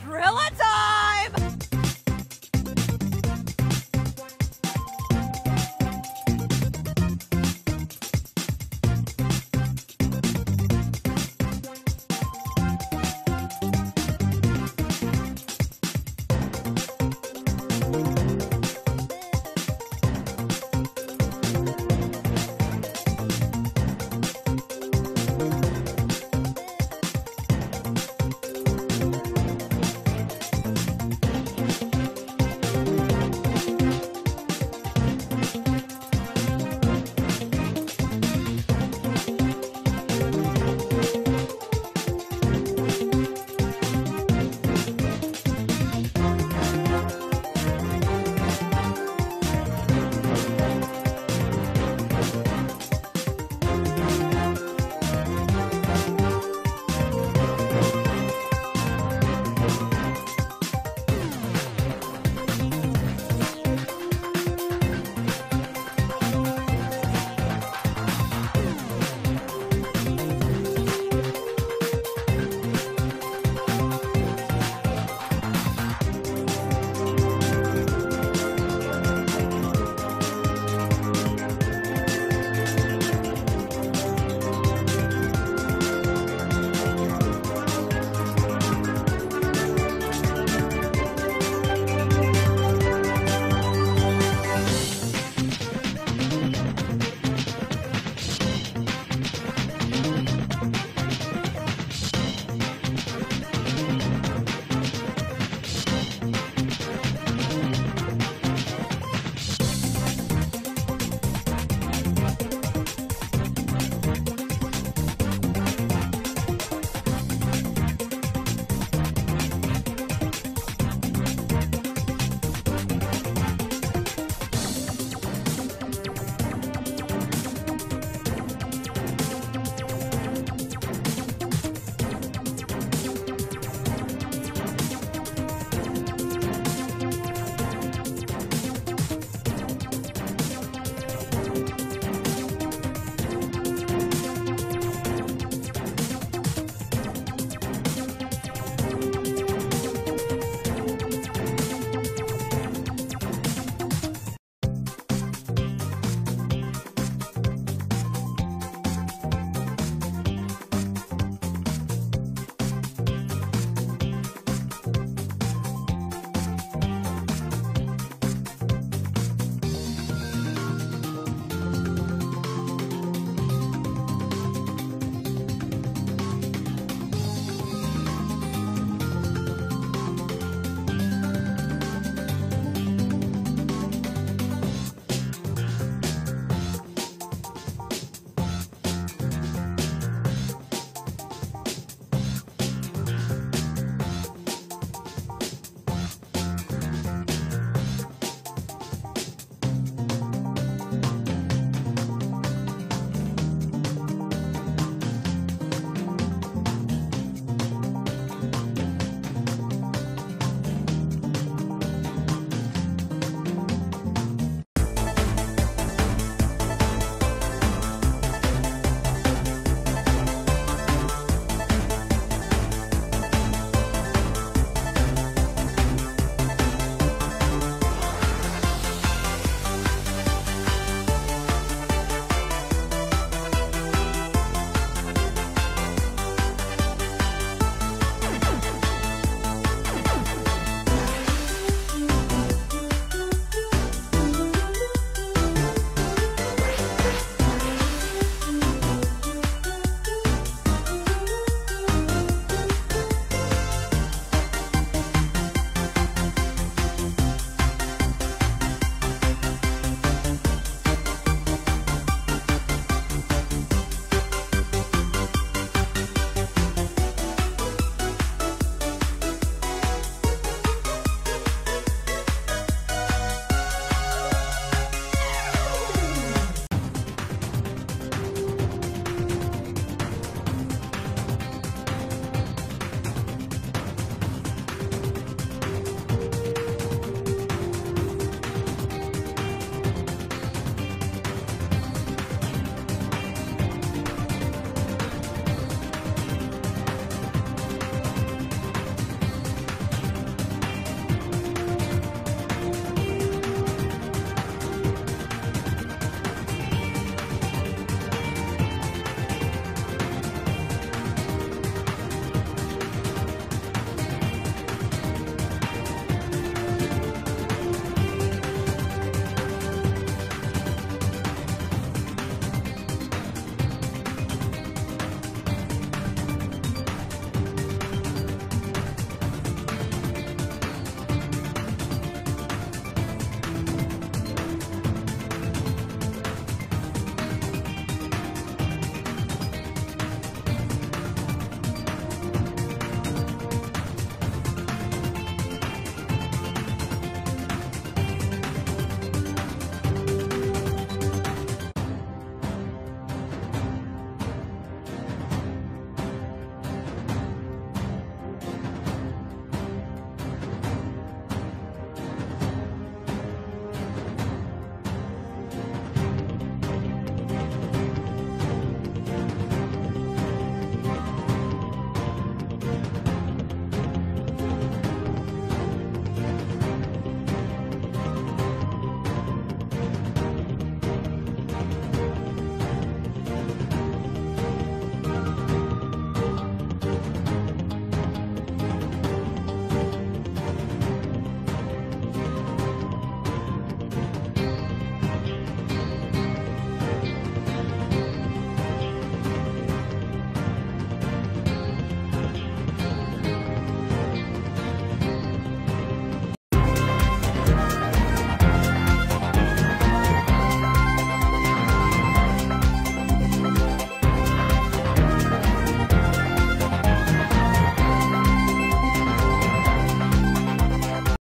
drill it